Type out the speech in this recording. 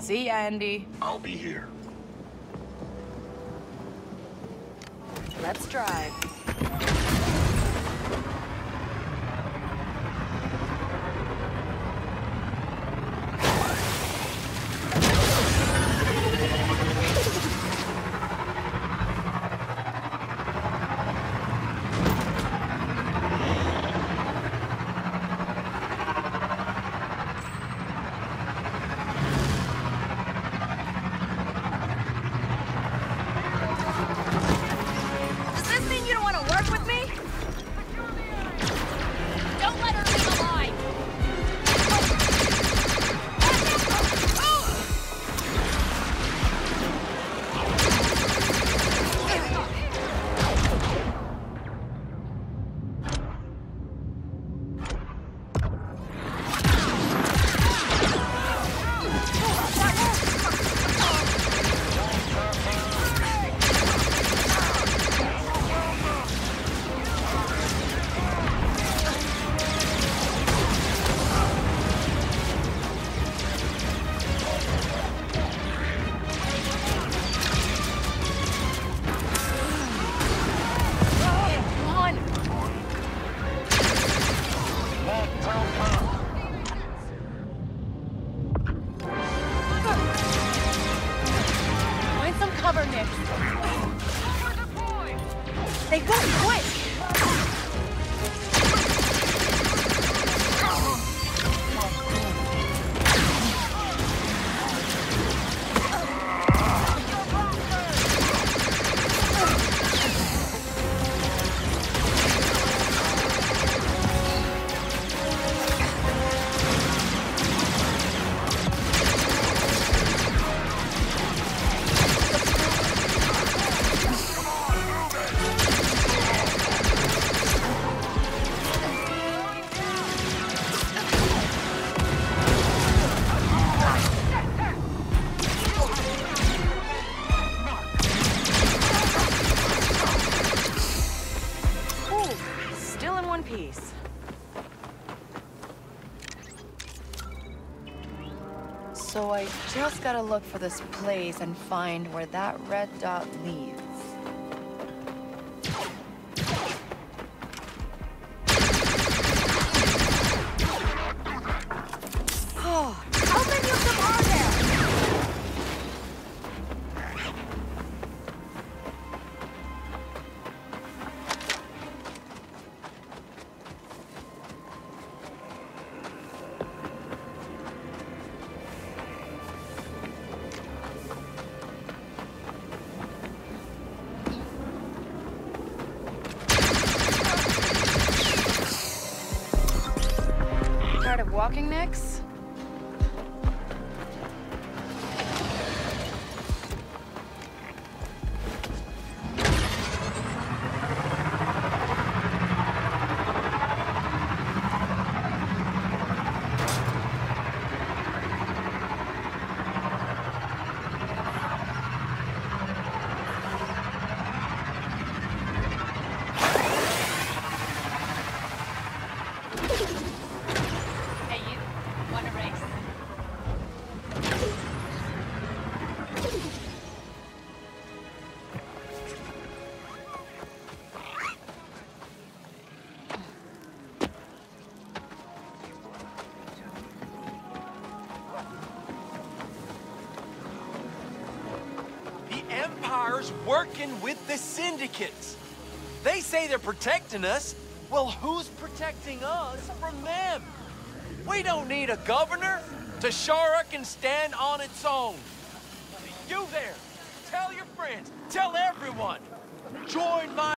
See ya, Andy. I'll be here. Let's drive. They won't quit. So I just gotta look for this place and find where that red dot leads. Walking, Nix? Working with the syndicates. They say they're protecting us. Well, who's protecting us from them? We don't need a governor. Toshara can stand on its own. You there, tell your friends, tell everyone.